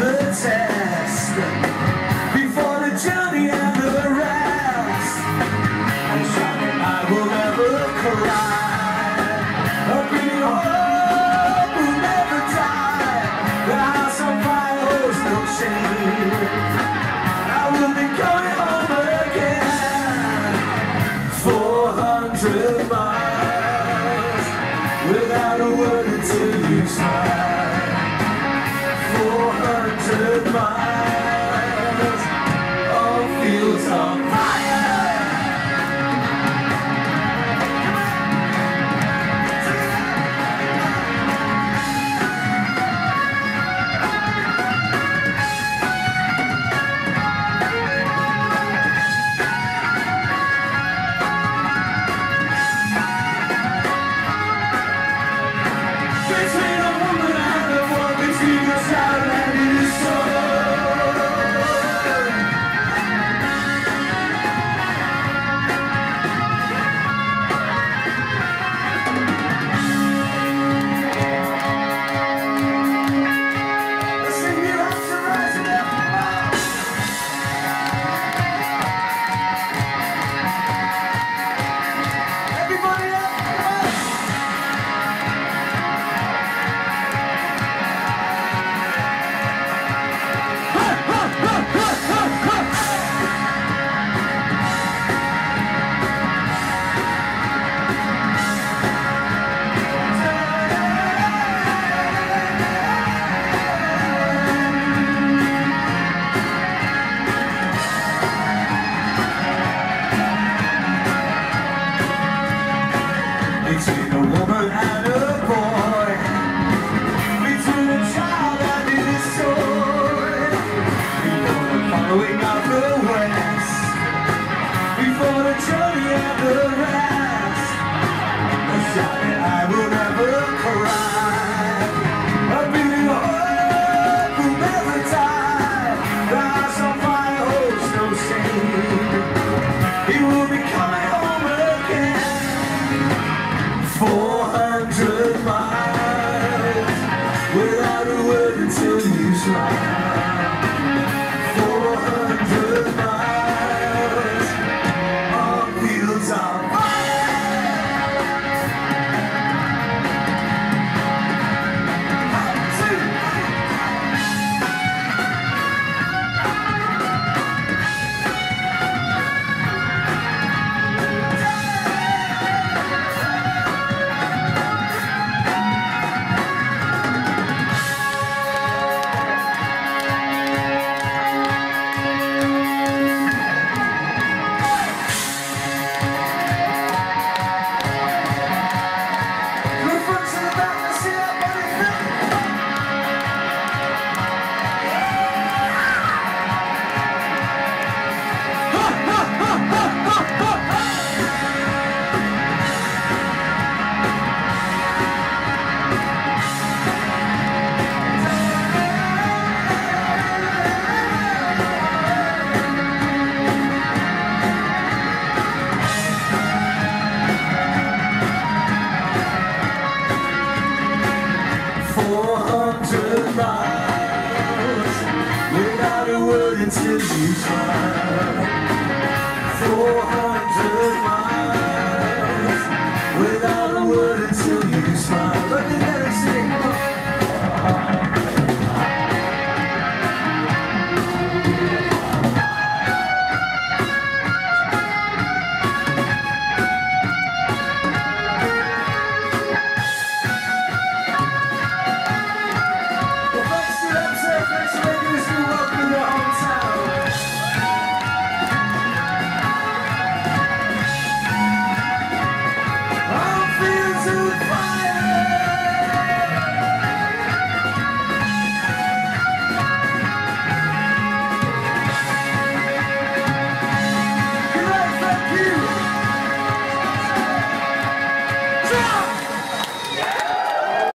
a test Before the journey I'm I will never cry. A hope will never die. No I will be home again. 400 miles Without a word until you smile. still use love. survives without a word until you try. 400